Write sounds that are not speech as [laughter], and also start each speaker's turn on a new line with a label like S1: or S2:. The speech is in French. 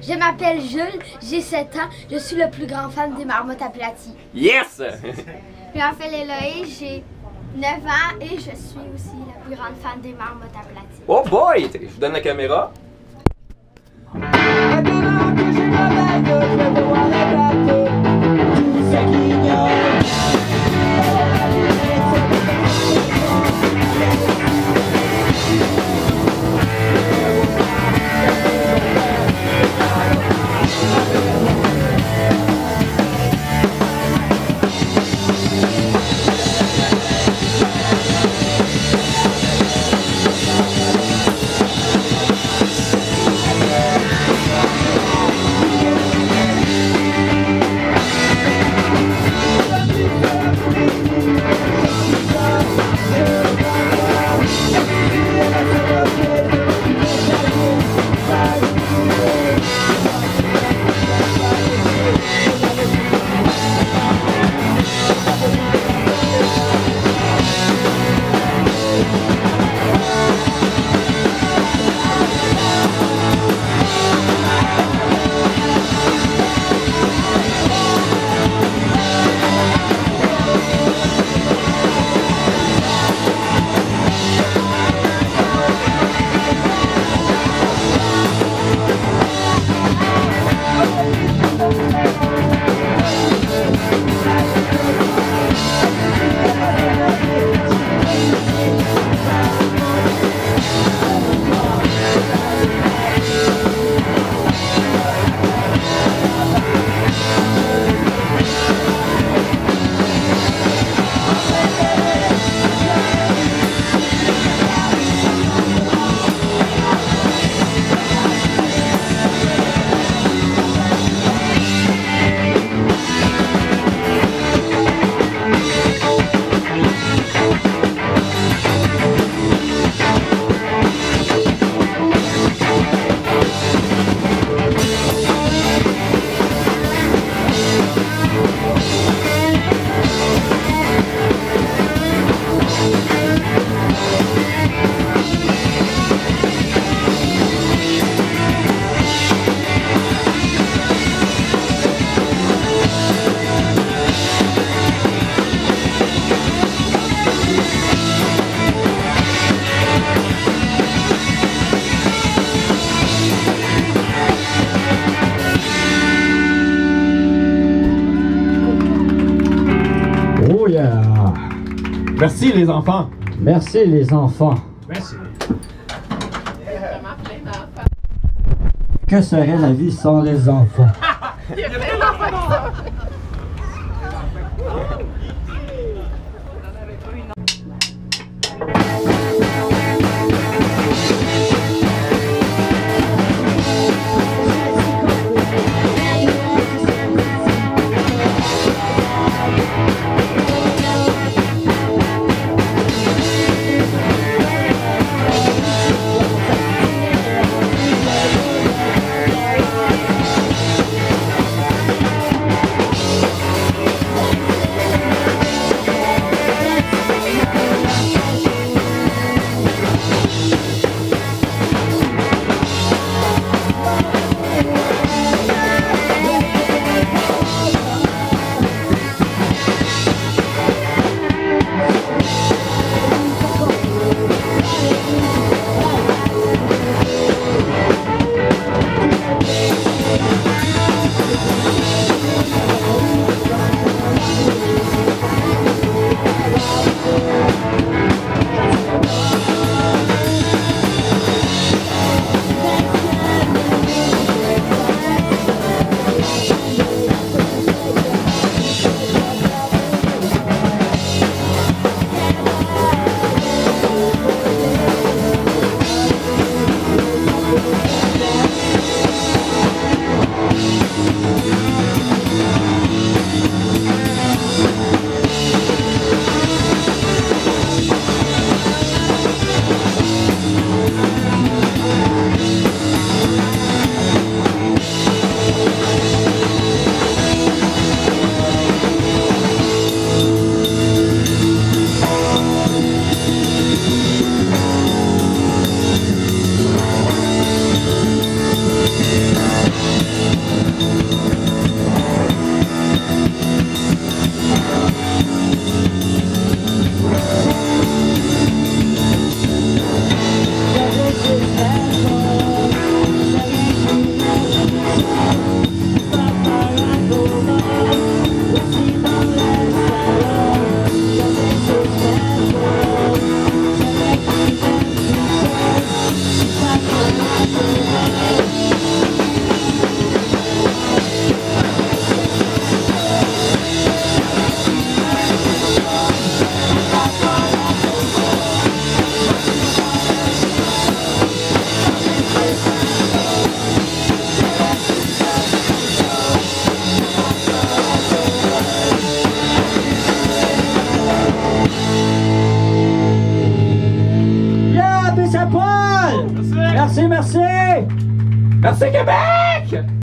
S1: Je m'appelle Jules, j'ai 7 ans, je suis le plus grand fan des marmottes aplaties.
S2: Yes!
S1: Je m'appelle Eloïse, j'ai 9 ans et je suis aussi la plus grande fan des marmottes aplaties.
S2: Oh boy! Je vous donne la caméra.
S3: Merci les enfants.
S4: Merci les enfants.
S3: Merci.
S4: Que serait la vie sans les enfants? [laughs] [laughs]
S3: Merci Québec!